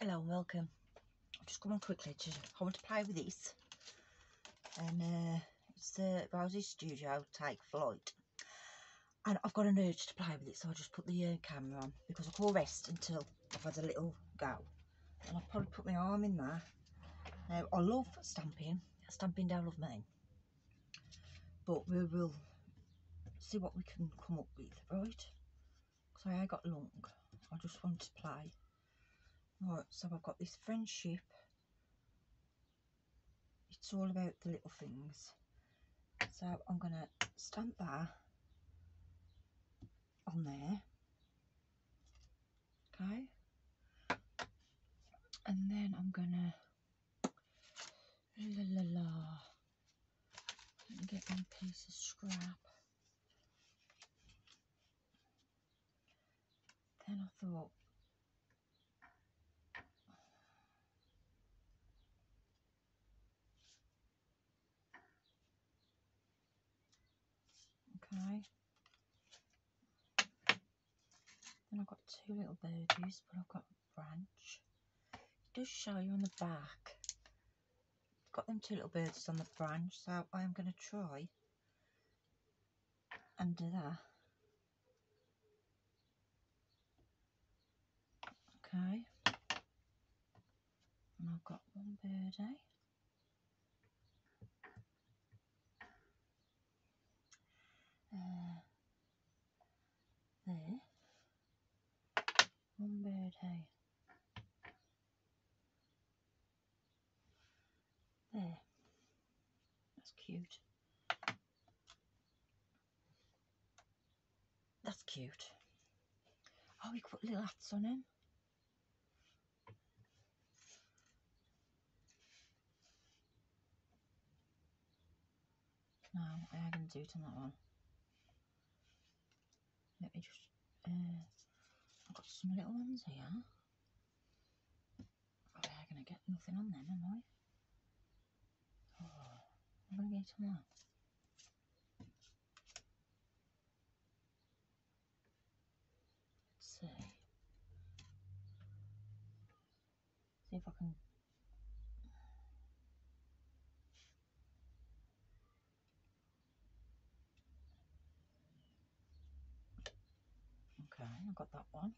Hello and welcome. I've just come on quickly to I want to play with this. And uh, it's the Rosie Studio Take Flight. And I've got an urge to play with it, so I just put the uh, camera on because I will rest until I've had a little go. And I'll probably put my arm in there. Now, I love stamping. Stamping don't love me. But we will see what we can come up with, right? Because I got long. I just want to play. Right, so I've got this friendship. It's all about the little things. So I'm going to stamp that on there. Okay. And then I'm going to la la la Let me get one piece of scrap. Then I thought okay. Then I've got two little birdies, but I've got a branch. It does show you on the back. It's got them two little birds on the branch, so I am going to try and do that. Okay. And I've got one birdie. Uh, there. One birdie. There. That's cute. That's cute. Oh, could put little hats on him. No, I haven't do it on that one. Let me just, uh, I've got some little ones here. Oh, I'm going to get nothing on them, am I? Oh, I'm going to get on that. See. See if I can Okay, I've got that one.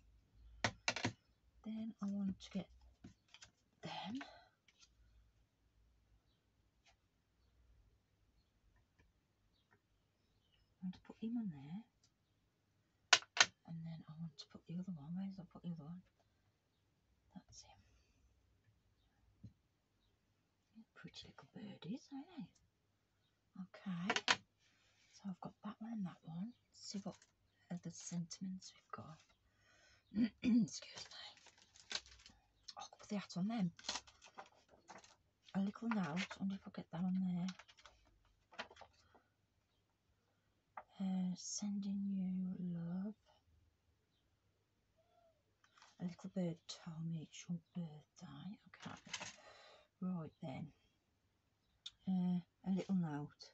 Then I want to get them. I want to put him on there. Then I want to put the other one. Where's I put the other one? That's him. Pretty little birdies, aren't they? Okay. So I've got that one and that one. Let's see what other sentiments we've got. Excuse me. Oh, I'll put the hat on them. A little note. I wonder if I'll get that on there. Uh, sending you love. A little bird told me it's your birthday. Okay. Right then. Uh, a little note.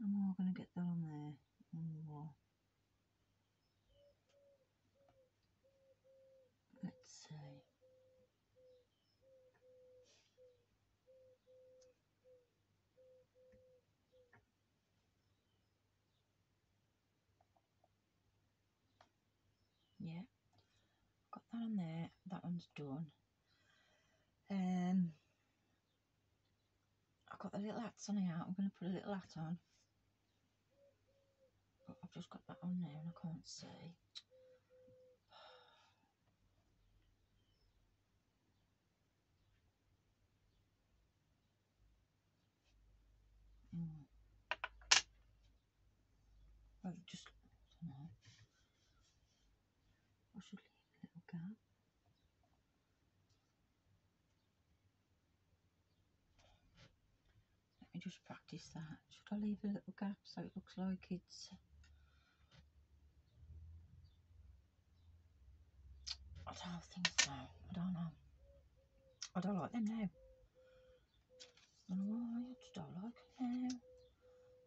And we're going to get that on there. One more. Let's see. Yeah, got that on there. That one's done. Um, I've got the little hats on here. I'm going to put a little hat on. But I've just got that on there and I can't see. Mm. Well, just, I don't know. I should leave a little gap. Let me just practice that. Should I leave a little gap so it looks like it's... I don't think so. I don't know. I don't like them now. I don't know why. I don't like them now.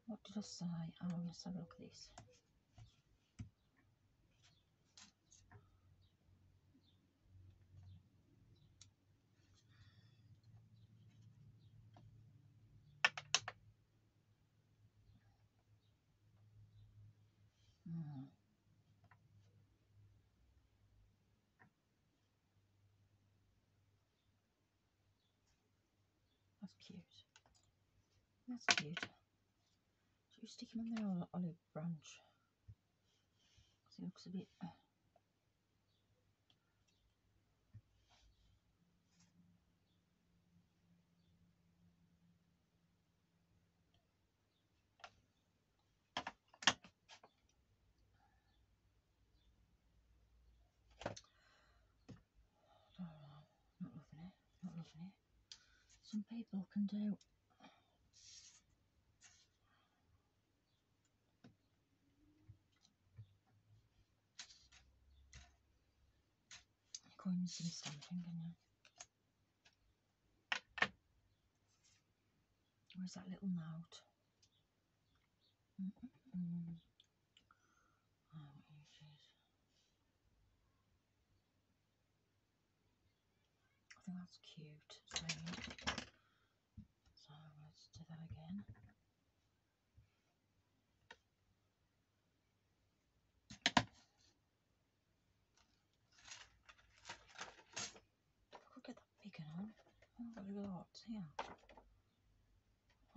What did I say? Oh, let's have a look at this. Cute. That's cute. So we stick him on ol- olive branch. 'Cause He looks a bit. uh, I don't know, Not loving it. Not loving it. Some people can do. Coin some stamping, can you? Where's that little note? Oh. I think that's cute. So that again. Oh, look at that bigger one. Oh, got little hearts here.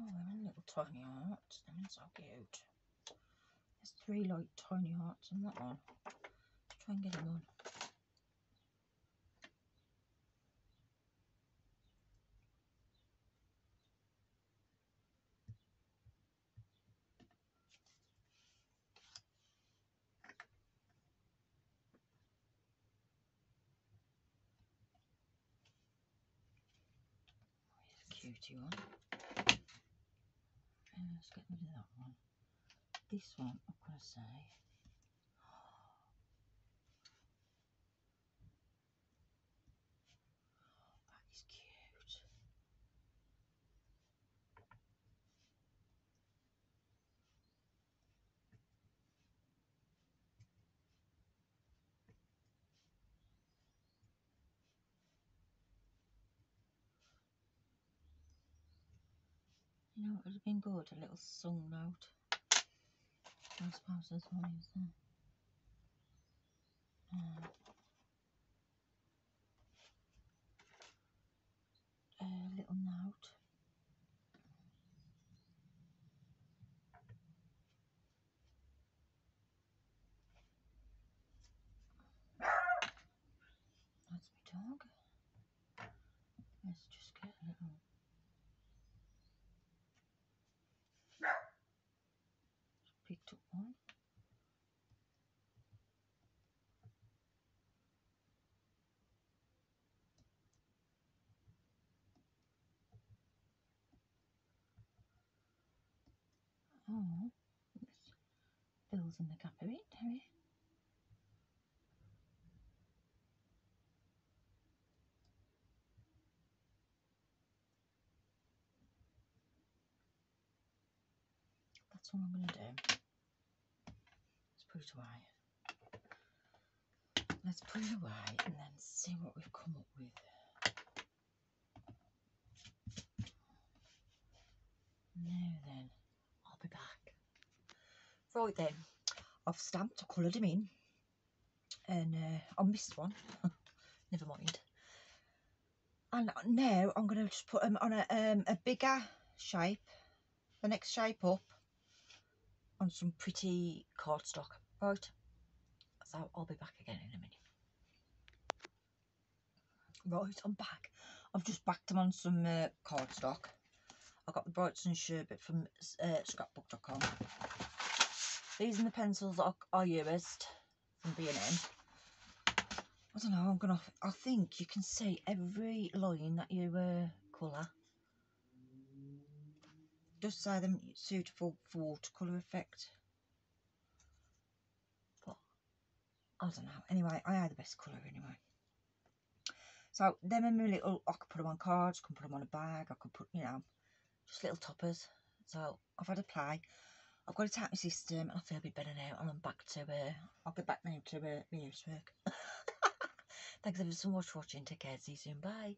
Oh, they're in little tiny hearts. They're so cute. There's three like tiny hearts on that one. Let's try and get them on. A one. And let's get rid of that one. This one, I'm going to say. You know, it would have been good, a little song note. I suppose this one is there. Uh, a little note. That's my dog. Let's just get a little. Just picked up one. Oh, this fills in the gap a bit, Harry. That's all I'm going to do. Let's put it away. Let's put it away and then see what we've come up with. Now then, I'll be back. Right then, I've stamped, I coloured him in, and uh, I missed one. Never mind. And now I'm going to just put them on a, um, a bigger shape, the next shape up, on some pretty cardstock. Right, so I'll be back again in a minute. Right, I'm back. I've just backed them on some uh, cardstock. I got the Brighton Sherbet from uh, scrapbook.com. These and the pencils that I, used from B&M. I don't know, I'm gonna, I think you can see every line that you uh, colour. Just say them suitable for watercolour effect. But, I don't know. Anyway, I had the best colour anyway. So, them and my little, I could put them on cards, I can put them on a bag, I could put, you know, just little toppers. So, I've had a play. I've got to take my system I feel a bit better now and I'm back to, uh, I'll be back now to uh, my housework. Thanks ever so much for watching. Take care. See you soon. Bye.